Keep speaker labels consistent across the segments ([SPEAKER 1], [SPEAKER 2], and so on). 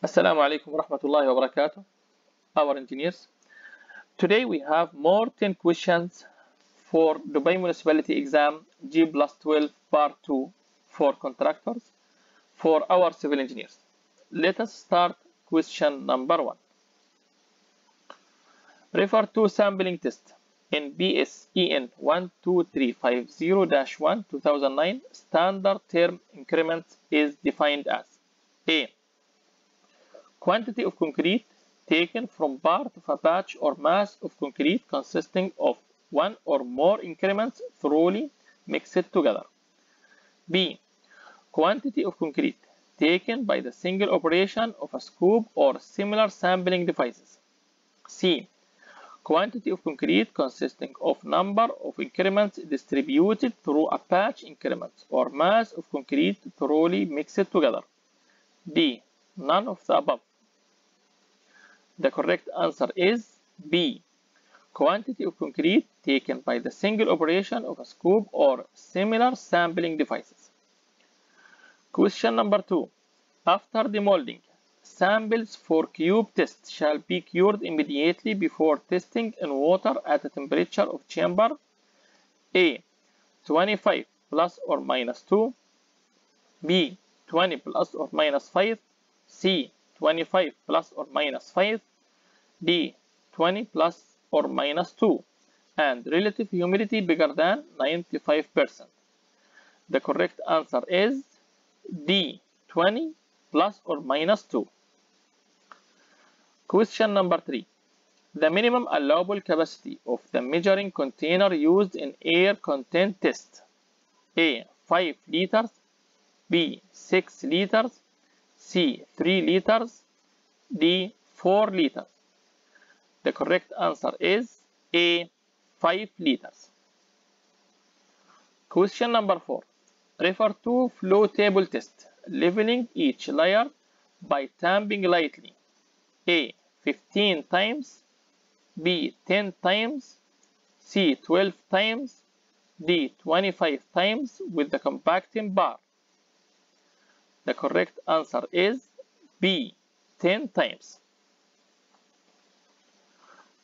[SPEAKER 1] Assalamu alaikum wa rahmatullahi wa barakatuh, our engineers. Today we have more 10 questions for Dubai Municipality Exam G plus 12 Part 2 for contractors for our civil engineers. Let us start question number 1. Refer to sampling test in BSEN 12350-1 2009 standard term increment is defined as A quantity of concrete taken from part of a batch or mass of concrete consisting of one or more increments thoroughly mixed together. B. Quantity of concrete taken by the single operation of a scoop or similar sampling devices. C. Quantity of concrete consisting of number of increments distributed through a batch increments or mass of concrete thoroughly mixed together. D. None of the above. The correct answer is B. Quantity of concrete taken by the single operation of a scoop or similar sampling devices. Question number 2. After demolding, samples for cube test shall be cured immediately before testing in water at a temperature of chamber A. 25 plus or minus 2 B. 20 plus or minus 5 C. 25 plus or minus 5 D. 20 plus or minus 2 and relative humidity bigger than 95%. The correct answer is D. 20 plus or minus 2. Question number 3. The minimum allowable capacity of the measuring container used in air content test. A. 5 liters B. 6 liters C. 3 liters D. 4 liters The correct answer is A. 5 liters. Question number 4. Refer to flow table test. Leveling each layer by tamping lightly. A. 15 times B. 10 times C. 12 times D. 25 times with the compacting bar. The correct answer is B. 10 times.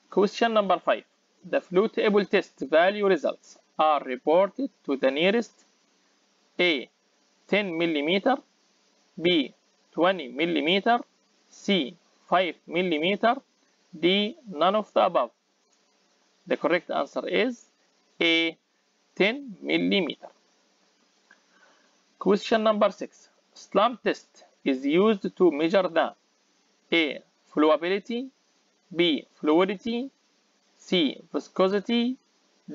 [SPEAKER 1] Question number 5. The flow test value results are reported to the nearest A. 10 mm B. 20 mm C. 5 mm D. None of the above. The correct answer is A. 10 millimeter. Question number 6. Slump test is used to measure the A. Flowability B. Fluidity C. Viscosity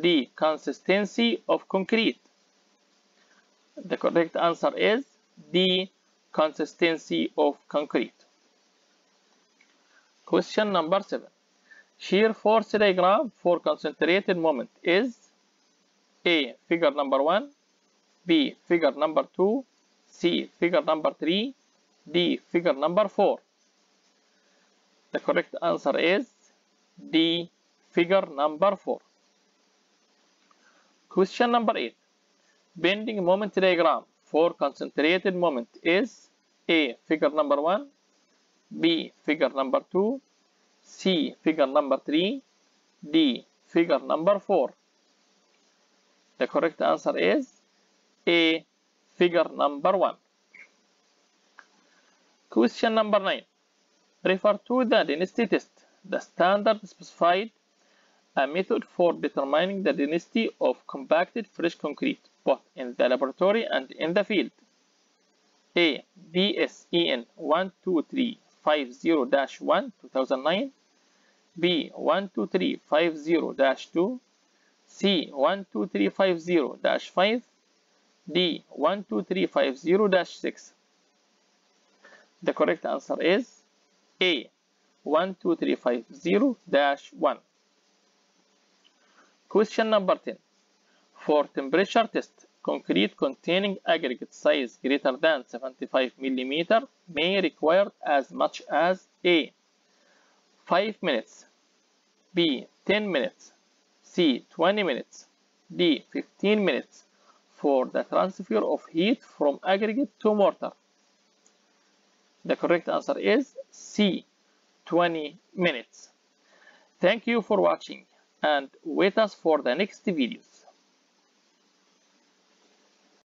[SPEAKER 1] D. Consistency of concrete The correct answer is D. Consistency of concrete Question number 7 Shear force diagram for concentrated moment is A. Figure number 1 B. Figure number 2 C. Figure number 3 D. Figure number 4 The correct answer is D. Figure number 4. Question number 8. Bending moment diagram for concentrated moment is A. Figure number 1 B. Figure number 2 C. Figure number 3 D. Figure number 4 The correct answer is A. Figure number 1. Question number 9. Refer to the density test. The standard specified a method for determining the density of compacted fresh concrete, both in the laboratory and in the field. A. BSEN 12350-1 2009 B. 12350-2 C. 12350-5 D. 12350-6 The correct answer is A. 12350-1 Question number 10. For temperature test, concrete containing aggregate size greater than 75 mm may require as much as A. 5 minutes B. 10 minutes C. 20 minutes D. 15 minutes for the transfer of heat from aggregate to mortar. The correct answer is C, 20 minutes. Thank you for watching and wait us for the next videos.